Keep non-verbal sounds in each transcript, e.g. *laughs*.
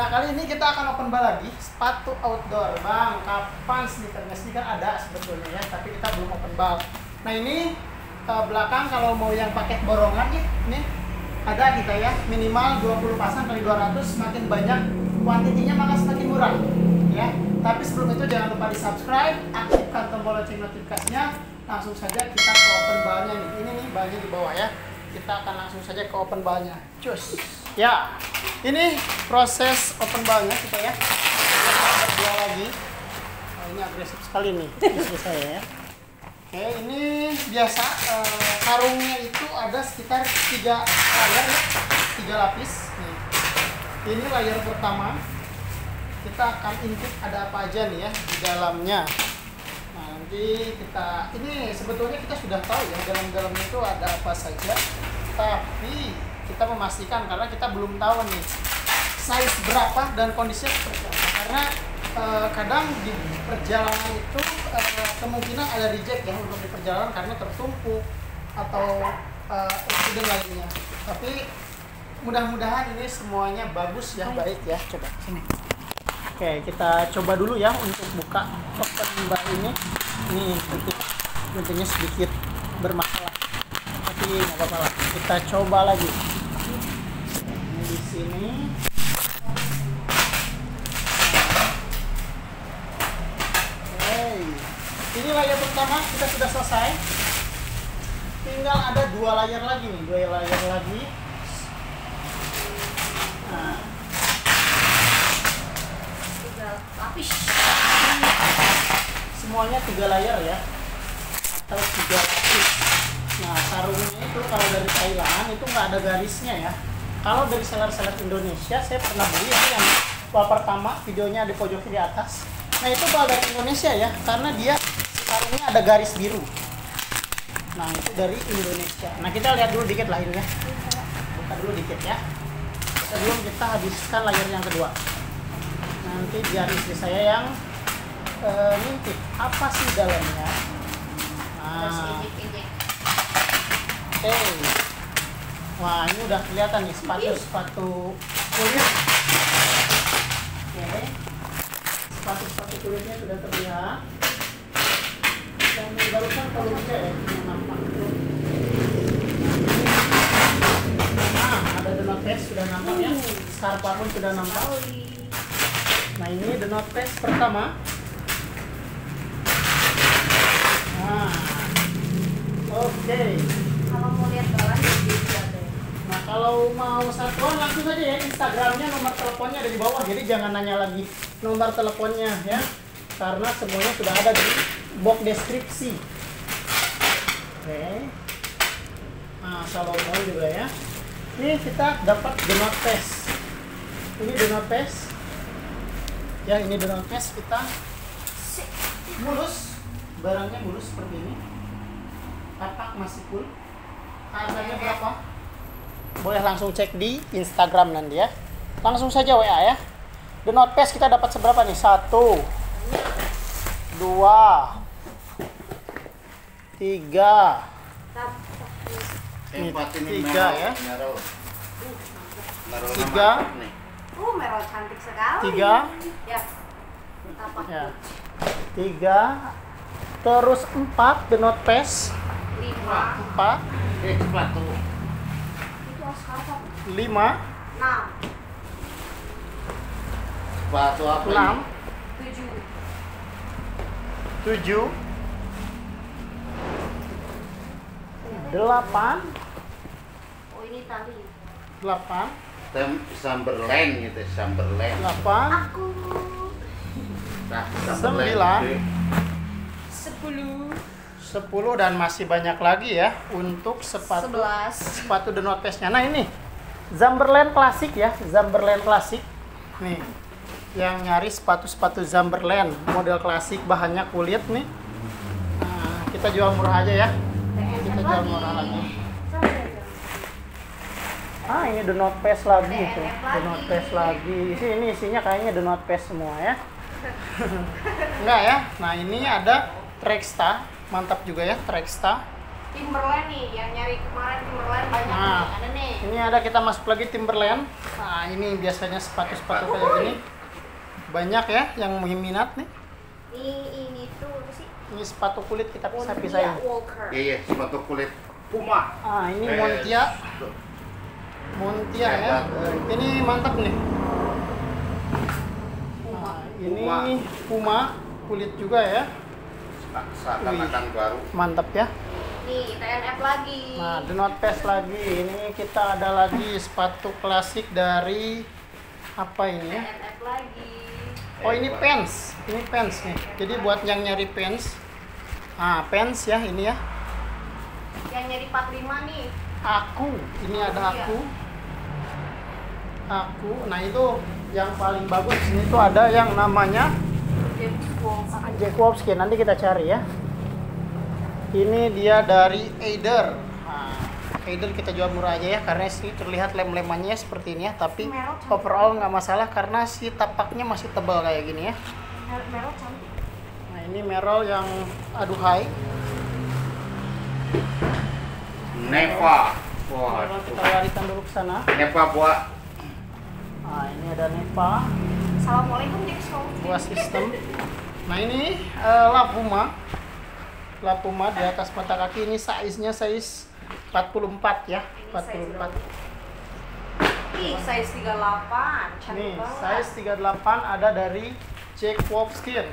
Nah kali ini kita akan open bar lagi sepatu outdoor, bang. Kapan sneakernya? Sneaker ada sebetulnya ya, tapi kita belum open bar. Nah ini ke belakang kalau mau yang pakai borongan nih, nih ada kita ya minimal 20 pasang kali 200 semakin banyak kuantitinya maka semakin murah ya tapi sebelum itu jangan lupa di subscribe aktifkan tombol lonceng notifikasinya langsung saja kita ke open barnya nih ini nih barnya di bawah ya kita akan langsung saja ke open barnya cus ya ini proses open barnya kita ya kita lagi oh, ini agresif sekali nih saya ya Oke, ini biasa eh, karungnya itu ada sekitar tiga layer ya, tiga lapis. Nih. Ini layer pertama. Kita akan intip ada apa aja nih ya di dalamnya. Nah, nanti kita ini sebetulnya kita sudah tahu ya dalam-dalamnya itu ada apa saja. Tapi kita memastikan karena kita belum tahu nih size berapa dan kondisinya seperti apa. Karena eh, kadang di perjalanan itu eh, kemungkinan ada reject ya untuk di perjalanan karena tertumpuk atau eh, accident lainnya. Tapi mudah-mudahan ini semuanya bagus ya, baik ya. Coba sini. Oke, kita coba dulu ya untuk buka open bar ini. Ini gunting, guntingnya sedikit bermasalah, tapi nggak apa-apa lah. Kita coba lagi. Di sini. Ini layar pertama kita sudah selesai. Tinggal ada dua layar lagi nih, dua layar lagi. Nah, tiga lapis semuanya tiga layar ya atau tiga lapis nah sarungnya itu kalau dari Thailand itu nggak ada garisnya ya kalau dari seller-seller Indonesia saya pernah beli itu yang bal pertama videonya di pojok di atas. Nah itu bal dari Indonesia ya karena dia sarungnya ada garis biru. Nah itu dari Indonesia. Nah kita lihat dulu dikit lahirnya buka dulu dikit ya. Sebelum kita habiskan layar yang kedua. Nanti biar istri saya yang ngintip. Apa sih dalamnya? Nah, oke wah ini udah kelihatan nih sepatu sepatu kulit oke. Sepatu sepatu kulitnya sudah terlihat. Dan barusan kalau aja ya nampak nah ada note test sudah nampak ya. Scarpa pun sudah nampak. Nah ini note test pertama. Nah, oke. kalau mau lihat bawahnya kalau mau satuan langsung saja ya Instagramnya nomor teleponnya ada di bawah. Jadi jangan nanya lagi nomor teleponnya ya, karena semuanya sudah ada di box deskripsi. Oke. Nah kalau mau juga ya. Ini kita dapat test. Ini test. Ya ini test kita mulus barangnya mulus seperti ini tapak masih full harganya berapa boleh langsung cek di Instagram nanti ya. Langsung saja WA ya. The note pass kita dapat seberapa nih? Satu dua tiga. Empat ini tiga merah, ya. Tiga. nih. uh merah cantik sekali. Tiga. ya. Ya. Tiga. Terus empat the note pass lima. Empat. Eh, sepatu. Lima. Enam. Sepatu apa enam. Tujuh. Tujuh. Delapan. Oh ini tali. Delapan. Tem Samberland gitu, Samberland. delapan. Aku. Nah, Sembilan. gede. sepuluh 10 dan masih banyak lagi ya untuk sepatu sebelas sepatu The North Face-nya. Nah ini Zamberland klasik ya, Zamberland klasik. Nih, yang nyari sepatu-sepatu Zamberland model klasik bahannya kulit nih. Nah, kita jual murah aja ya. Kita jual murah lagi. Ah ini The Face lagi tuh, The Face lagi. Isi ini isinya kayaknya The Face semua ya. *laughs* Enggak ya. Nah ini ada Treksta, mantap juga ya Treksta. Timberland nih, yang nyari kemarin Timberland banyak Nah. nih, ada nih. Ini ada kita masuk lagi Timberland. Nah, ini biasanya sepatu-sepatu kayak gini. Banyak ya yang minat nih. Ini ini tuh apa sih? Ini sepatu kulit kita pisah-pisahin. Walker. Iya, iya, sepatu kulit Puma. Ah, ini Eh, Montia. Montia ya. Ini mantap nih. Puma. Nah, ini. Puma kulit juga ya. Seakan-akan baru. Mantap ya. Nih, TNF lagi. Nah, The Not lagi. Ini kita ada lagi sepatu klasik dari apa ini ya? TNF lagi. Oh, ini pants. Ini pants nih. Jadi buat yang nyari pants. Ah, pants ya ini ya. Yang nyari 45 nih. Aku. Ini ada aku. Aku. Nah, itu yang paling bagus di sini tuh ada yang namanya Bond. Jakowski. Nanti kita cari ya. Ini dia dari Eider. Nah, Eider kita jual murah aja ya karena sih terlihat lem-lemannya seperti ini ya, tapi overall nggak masalah karena si tapaknya masih tebal kayak gini ya. Mer- Merah cantik. Nah, ini Merrell yang aduhai. Neva. Merrell kita larikan dulu ke sana. Neva buat Nah, ini ada Nepa, Assalamualaikum buah sistem. Nah, ini eh, La Puma. La Puma di atas mata kaki ini size-nya size 44 ya, Ini size 44. Ih, size 38. Cantik Nih, banget. size 38 ada dari Jack Wolfskin.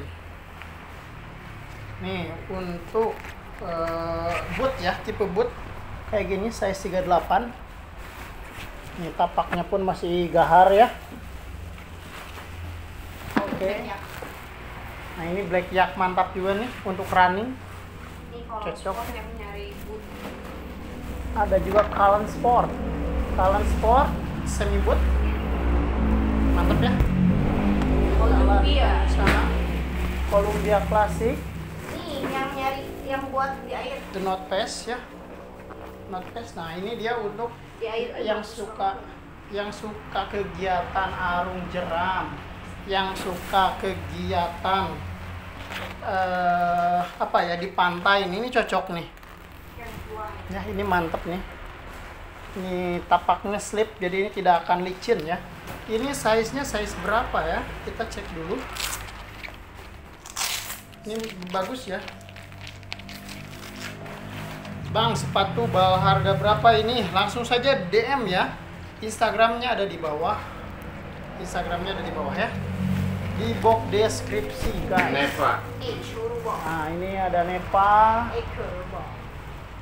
Nih, untuk eh, boot ya, tipe boot kayak gini size 38. Nih, tapaknya pun masih gahar ya. Oke. Banyak. Nah, ini black yak mantap juga nih untuk running. Ini kalau Cocok. sport yang nyari boot. Ada juga Callan Sport. Callan Sport semi boot. Mantap ya. Columbia. Sana. Columbia Classic. Nih, yang nyari yang buat di air. The Not Face ya. Not Face. Nah, ini dia untuk Di air yang suka yang suka kegiatan arung jeram, yang suka kegiatan eh apa ya di pantai ini, ini cocok nih. Ya, ini mantep nih. Ini tapaknya slip jadi ini tidak akan licin ya. Ini size-nya size berapa ya? Kita cek dulu. Ini bagus ya. Bang, sepatu bal harga berapa ini? Langsung saja DM ya. Instagramnya ada di bawah. Instagramnya ada di bawah ya. Di box deskripsi guys. Neva. Nah, ini ada Nepa.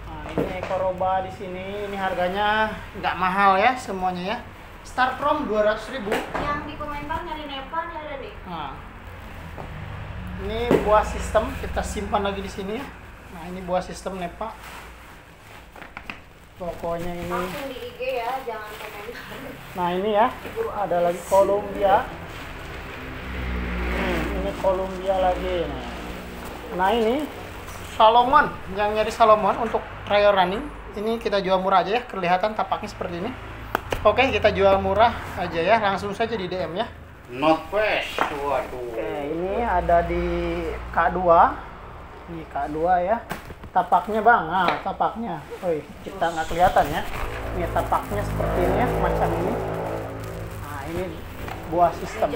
Nah, ini Ekoroba di sini. Ini harganya nggak mahal ya semuanya ya. Start from 200.000. Yang di komentar nyari Nepa nih ada deh. Nah. Ini buah sistem kita simpan lagi di sini ya. Nah, ini buah sistem Nepa. Pokoknya ini. Langsung di IG ya, jangan komentar. Nah, ini ya. Ada lagi Columbia. Columbia lagi. Nah, nah ini Salomon. Yang nyari Salomon untuk trail running. Ini kita jual murah aja ya. Kelihatan tapaknya seperti ini. Oke, kita jual murah aja ya. Langsung saja di DM ya. Not Face. Waduh. Oke, ini ada di K2. Di K2 ya. Tapaknya bang, nah tapaknya. Woi, kita nggak kelihatan ya. Ini tapaknya seperti ini ya, macam ini. Nah, ini buah sistem.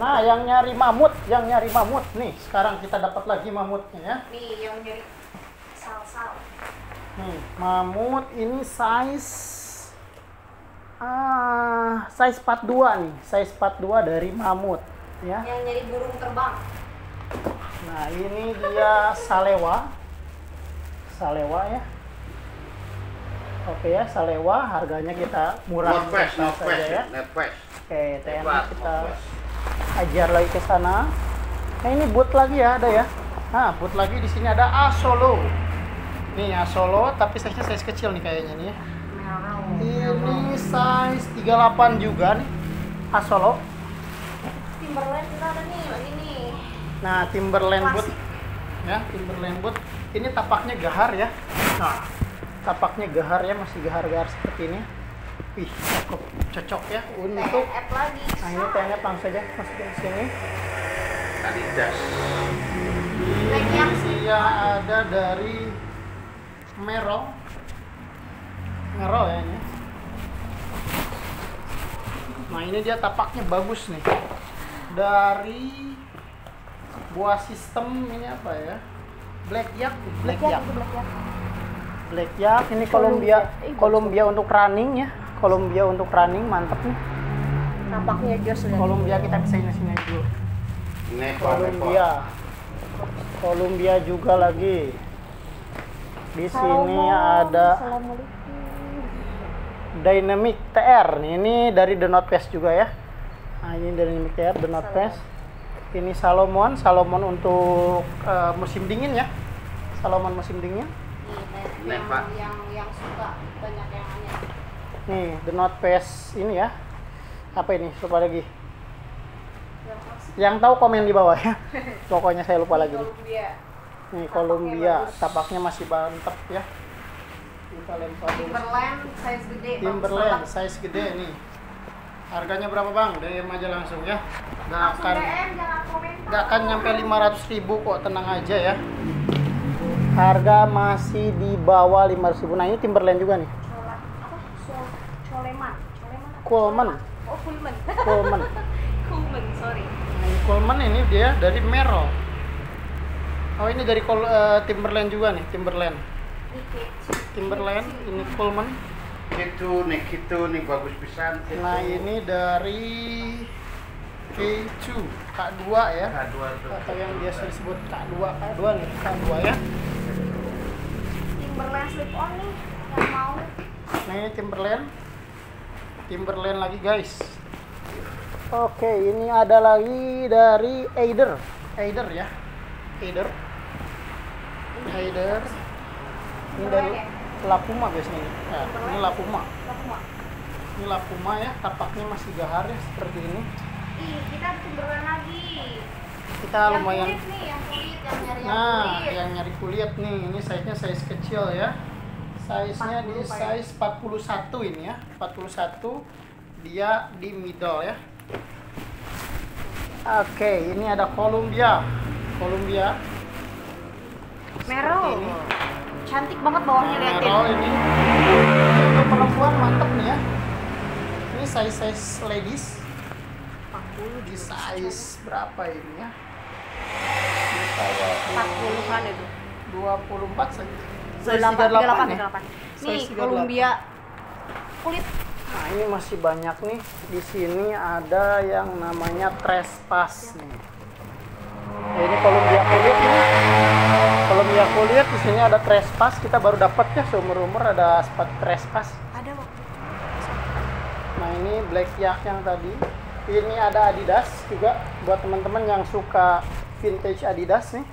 Nah, yang nyari mamut, yang nyari mamut nih. Sekarang kita dapat lagi mamutnya ya. Nih, yang nyari sal-sal. Nih, mamut ini size ah size 42 nih, size 42 dari mamut ya. Yang nyari burung terbang. Nah, ini dia Salewa. Salewa ya. Oke ya, Salewa harganya kita murah Not Face, Not saja Face. ya. Not Face. Oke, TNI kita. Ajar lagi ke sana. Nah, ini boot lagi ya, ada ya. Nah, boot lagi di sini ada Asolo. Nih, Asolo tapi size-nya size kecil nih kayaknya nih ya. Ini size 38 juga nih. Asolo. Timberland kita ada nih, lagi nih. Nah, Timberland boot. Ya, Timberland boot. Ini tapaknya gahar ya. Nah, tapaknya gahar ya, masih gahar-gahar seperti ini. Wih, cocok, cocok ya untuk lagi. Nah, ini TNF langsung saja masukin ke sini. Adidas. Ini dia ada dari Merol. Merol ya ini. Nah ini dia tapaknya bagus nih. Dari buah sistem ini apa ya? Black Yak, Black black yak. Black Yak ini Columbia, Columbia. Eh, Columbia untuk running ya. Columbia untuk running mantep nih. Nampaknya jos lihat. Columbia kita bisa ini sini dulu. Neva, Columbia. Columbia juga lagi. Di sini ada. Dynamic TR nih. Ini dari The Note Pass juga ya. Nah, ini Dynamic TR The Note Pass. Ini Salomon, Salomon untuk eh, musim dingin ya. Salomon musim dingin. Nih, yang, yang yang suka banyak yang nanya. Nih, The Note Pass ini ya. Apa ini? Lupa lagi. Yang tahu komen di bawah ya. *laughs* Pokoknya saya lupa lagi. nih. Columbia. Nih Tapaknya Columbia, tapaknya masih mantep ya. Kita lempar dulu. Timberland size gede. Timberland banget. size gede nih. Harganya berapa bang? DM aja langsung ya. Gak Langsung akan DM jangan komentar. gak akan nyampe 500 ribu kok tenang aja ya. Harga masih di bawah 500 ribu. Nah ini Timberland juga nih. Cola apa? Sol, coleman. Coleman. Oh, Coleman. *laughs* Coleman. Coleman, sorry. Nah, ini Coleman ini dia dari Merrell. Oh ini dari Col- eh, Timberland juga nih Timberland. Timberland ini Coleman. Gitu nih, gitu nih bagus pisan. gitu. Nah ini dari K2 K2 ya. K2 tuh. atau yang biasa disebut K2 K2 nih K2 ya Timberland slip on nih yang mau. nah ini Timberland Timberland lagi guys. Oke ini ada lagi dari Aider Aider ya? Aider Aider ini dari Lapuma biasanya ya, ini Lapuma. Ini Lapuma ya tapaknya masih gahar ya seperti ini. Ih, kita Timberland lagi. kita yang lumayan kulit nih, yang kulit, yang nyari yang Nah, kulit. yang nyari kulit nih, ini size-nya size kecil ya. Size-nya di 40 Pak, ya? size 41 ini ya. 41 dia di middle ya. Oke, ini ada Columbia. Columbia. Merah. Cantik banget bawahnya liatin. Merah ini. Untuk perempuan mantep nih ya. Ini size-size ladies. 40 Di size berapa ini ya? 40-an itu. 24 saja. 38 ya? 38. Nih, Size 38. Columbia kulit Nah ini masih banyak nih. Di sini ada yang namanya trespass nih. Ya, ini Columbia kulit nih. Columbia kulit di sini ada trespass. Kita baru dapat ya seumur umur ada sepatu trespass. ada waktu Nah ini black yak yang tadi. Ini ada Adidas juga buat teman-teman yang suka vintage Adidas nih.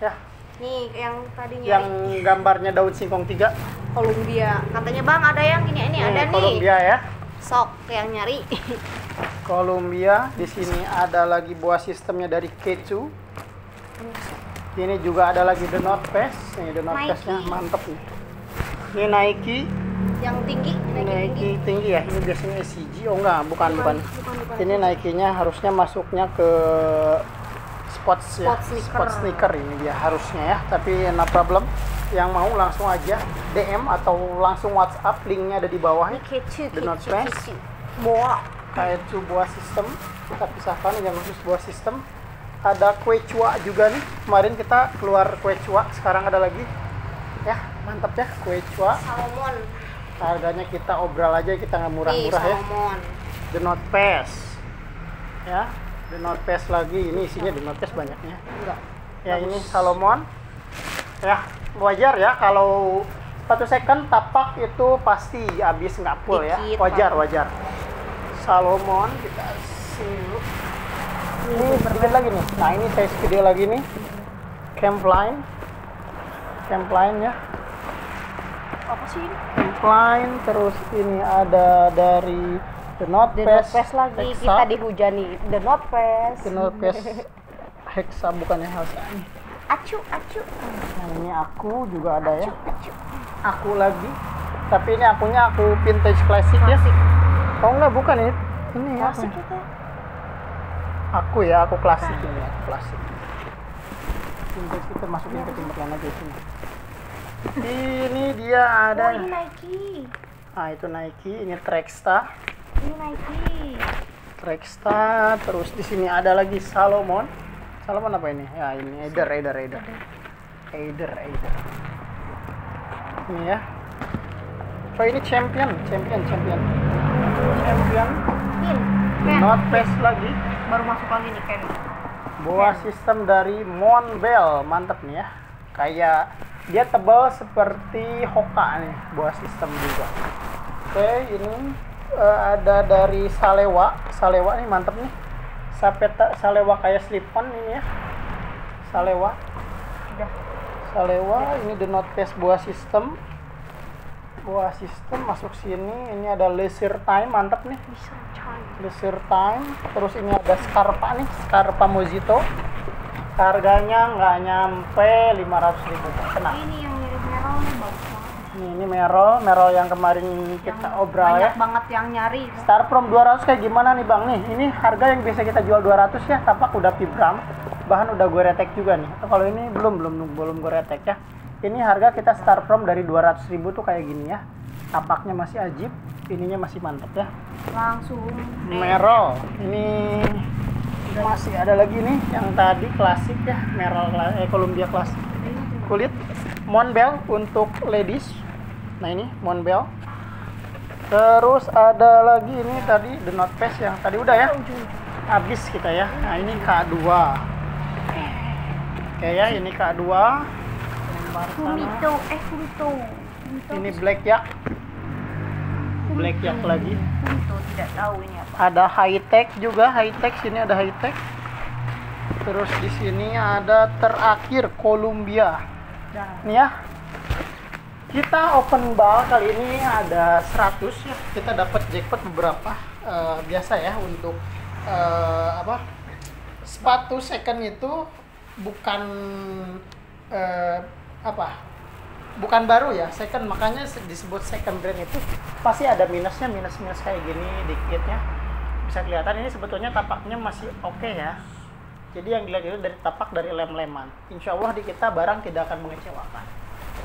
Ya, nih yang tadinya yang gambarnya daun singkong tiga. Columbia katanya bang ada yang ini ini ada nih. Columbia ya. sok yang nyari. *laughs* Columbia di sini ada lagi buah sistemnya dari K2 ini juga ada lagi The North Face. Ini The North Nike. Face nya mantep nih. Ini Nike yang tinggi Nike tinggi Nike tinggi. ya. Ini biasanya SCG oh enggak bukan bukan, bukan, bukan. ini Nike nya harusnya masuknya ke sports ya sneaker. sport sneaker ini dia harusnya ya tapi no problem. Yang mau langsung aja DM atau langsung WhatsApp linknya ada di bawah. Ya K2 The North K2, Face. K2. Boa K2 buah sistem. Kita pisahkan yang khusus buah sistem. Ada kue cua juga nih. Kemarin kita keluar kue cua sekarang ada lagi. Ya mantap ya kue cua. Salmon. Harganya kita obral aja kita nggak murah-murah ya. salmon. The Not Pass ya The Not Pass lagi. Ini isinya The Not Pass banyaknya. Enggak ya ini Salomon. Ya wajar ya kalau satu second tapak itu pasti habis nggak full ya. Wajar wajar. Salomon kita sini dulu ini gede lagi nih. Nah ini size gede lagi nih. Campline Campline ya. Apa sih ini? Campline terus ini ada dari The North The North Face lagi Hexa. kita dihujani The North Face The North Face Hexa bukannya Hexa acu acu Nah, ini aku juga ada ya. acu Aku lagi. Tapi ini akunya aku vintage klasik ya. Oh enggak, bukan ini. Ini ya. klasik kita Aku ya, aku klasik ini, aku klasik. Vintage kita masukin ke timberland aja sini. Ini dia Oh, ada. ini Nike. Ah, itu Nike, ini Trexta. Ini Nike. Trexta, terus di sini ada lagi Salomon. Salomon apa ini? Ya, ini Eider, Eider, Eider. Eider, Eider. Ini ya. Oh, ini champion, champion, champion. Champion. Not pass lagi. Baru masuk lagi nih Ken. Buah sistem dari Monbel, mantep nih ya. Kayak dia tebal seperti Hoka nih, buah sistem juga. Oke, ini eh, ada dari Salewa. Salewa nih mantep nih. Sapeta Salewa kayak slip-on ini ya. Salewa. Udah. Salewa ini the not pass buah sistem. Buah sistem masuk sini. Ini ada leisure time, mantep nih. Leisure Time. Terus ini ada Scarpa nih, Scarpa Mojito. Harganya nggak nyampe 500 ribu. Kena. Ini yang mirip Merol nih bagus Ini, Merol, Merol yang kemarin kita Yang obral banyak ya. banget yang nyari. Star Prom 200 kayak gimana nih Bang nih? Ini harga yang biasa kita jual 200 ya, tapak udah pibram. Bahan udah gue retek juga nih. Kalau ini belum belum belum gue retek ya. Ini harga kita Star Prom dari 200 ribu tuh kayak gini ya. Tapaknya masih ajib, ininya masih mantep ya. Langsung. Merol ini masih ada lagi nih yang tadi klasik ya Merol eh, Columbia klasik kulit Monbel untuk ladies nah ini Monbel terus ada lagi ini tadi The Not Pass yang tadi udah ya. Habis kita ya. Nah ini K2 oke ya ini K2 Lembar tanah. Kumito. Eh ini Black Yak Black Yak lagi. Kumito tidak tahu ini apa. ada high tech juga high tech sini ada high tech terus di sini ada terakhir Columbia. Dah. nih ya kita open ball kali ini ada 100 ya. Kita dapat jackpot beberapa Eh, biasa ya untuk eh, apa sepatu second itu bukan eh, apa bukan baru ya second. Makanya se- disebut second brand itu pasti ada minusnya minus minus kayak gini dikit ya. Bisa kelihatan ini sebetulnya tapaknya masih oke ya. Jadi yang dilihat itu dari tapak dari lem-leman. Insya Allah di kita barang tidak akan mengecewakan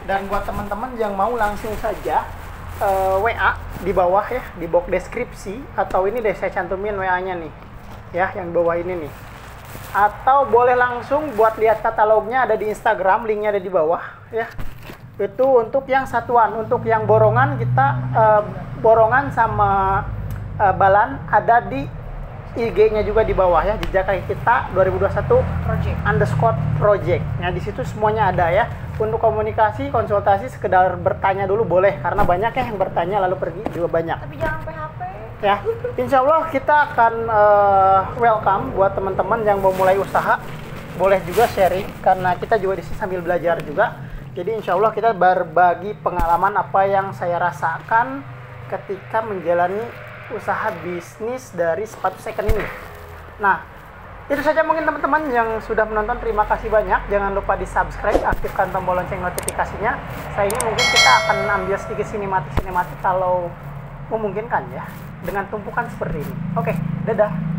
dan buat teman-teman yang mau langsung saja eh, WA di bawah ya di box deskripsi atau ini deh saya cantumin WA-nya nih ya yang bawah ini nih. Atau boleh langsung buat lihat katalognya ada di Instagram linknya ada di bawah ya. Itu untuk yang satuan untuk yang borongan kita eh, borongan sama eh, balan ada di IG-nya juga di bawah ya jejak kaki kita 2021 Project. underscore project. Nah di situ semuanya ada ya. Untuk komunikasi, konsultasi, sekedar bertanya dulu boleh karena banyak ya yang bertanya lalu pergi juga banyak Tapi jangan PHP. ya. Insya Allah kita akan eh, welcome buat teman-teman yang mau mulai usaha. Boleh juga sharing karena kita juga di sini sambil belajar juga. Jadi insya Allah kita berbagi pengalaman apa yang saya rasakan ketika menjalani usaha bisnis dari sepatu second ini. Nah, itu saja mungkin teman-teman yang sudah menonton terima kasih banyak. Jangan lupa di subscribe, aktifkan tombol lonceng notifikasinya. Saya ini mungkin kita akan ambil sedikit sinematik-sinematik kalau memungkinkan ya dengan tumpukan seperti ini. Oke, dadah.